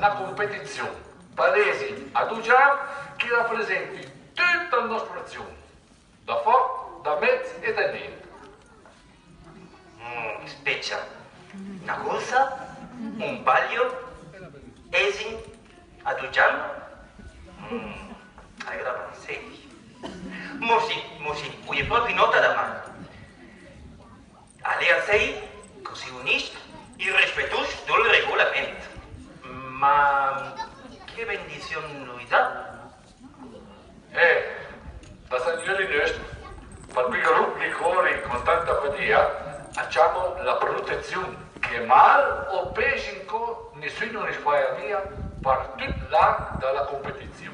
Na competição, parece a do que representa toda a nossa nação, da fora, da meta e da dentro. Hum, specia. Una cosa, un palio, esin ad Ujam, mm, hai grava sei. Mosi, qui è proprio nota da mano. Alle a sei, così unisci, il rispettoso del regolamento. Ma che benedizione lui dà? Eh, da San nostro, per pigliare liquori con tanta fatica, facciamo la protezione che mal o pesinco nessuno ne sbaglia via per tutto l'anno della competizione.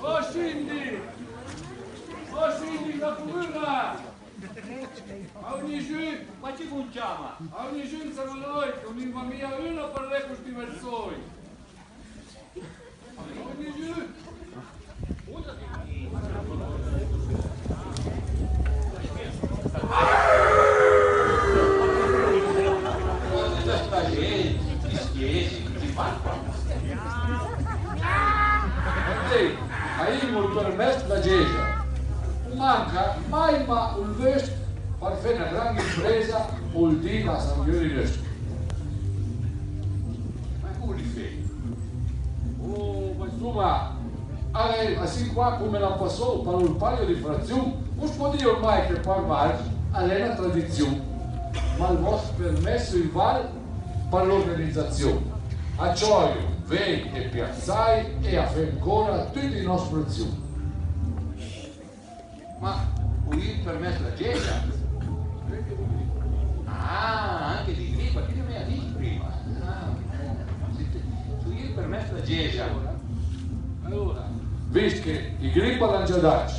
Oh Cindy! Oh Cindy, la comuna! A ogni giorno, ma ci conciamo? A ogni giorno siamo noi, con il mia una per le questi versoi. Questa gente, schiesi, ti fanno. Sì, hai il permesso la Gesia. Manca mai ma un vest per fare una grande impresa vuol dire a San Giorgio nostro. Ma come li fai? Oh, ma insomma, eh, assim qua come la passò per un paio di frazioni, non si può dire ormai che Val è una tradizione, ma il vostro permesso in Val per l'organizzazione. A Gioio, veni e piazzai e a fare ancora tutti i nostri azioni. Ma qui il permesso la Gesia? Ah, anche di Grippa, che mi ha detto prima. Ah, tu il permesso la Gesia. Allora, visto che i grippa dato,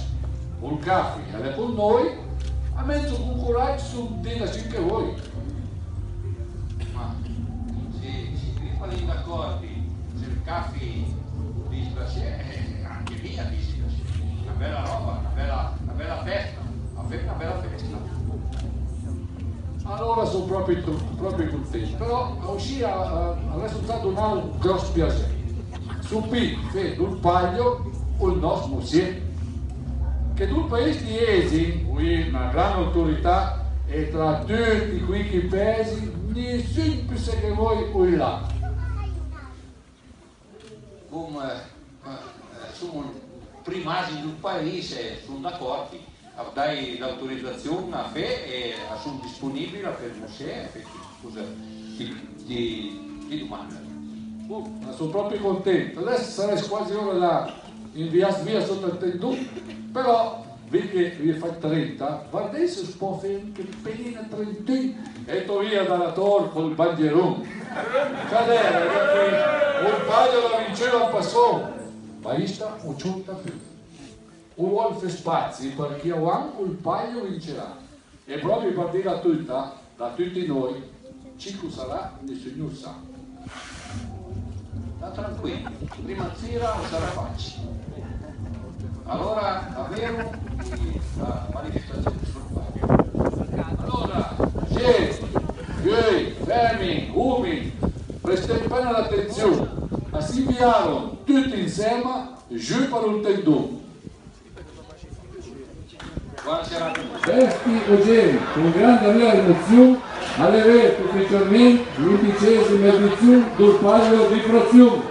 un caffè è con noi, a mezzo con coraggio su della che voi. D'accordo, se il caffè dispiace, anche lì a dispiace. Una bella roba, una bella, una bella festa, una bella festa. Allora sono proprio, proprio contento, però a uscire ha risultato un altro grosso piacere. Su P, vedo il paglio o il nostro museo, che tu paese di Esi, una grande autorità, e tra tutti qui che pesi, nessuno se che voi là. Come eh, sono primati del paese sono d'accordo a dare l'autorizzazione a fe e sono disponibili per il museo scusa ti, ti, ti domanda Uh, sono proprio contento. Adesso sarei quasi ora da inviare via sotto il tendù, però vedi che vi fai 30, guardate se si può fare anche appena 31 e tu via dalla tor col bandierone. Cadere, un paio la vinceva passò, ma questa non c'è più. Un vuole spazi perché anche il paio vincerà. E proprio per dire a tutta, da tutti noi, ci sarà, nessuno sa. sta tranquillo prima o sarà facile allora davvero la manifestazione sul palco Allora, voi, fermi, umili, prestate bene l'attenzione. Si inviarono tutti insieme giù per un tendone. Vesti Ogeri, con grande mia emozione, all'evento ufficialmente l'undicesima edizione del Palio di Frazione.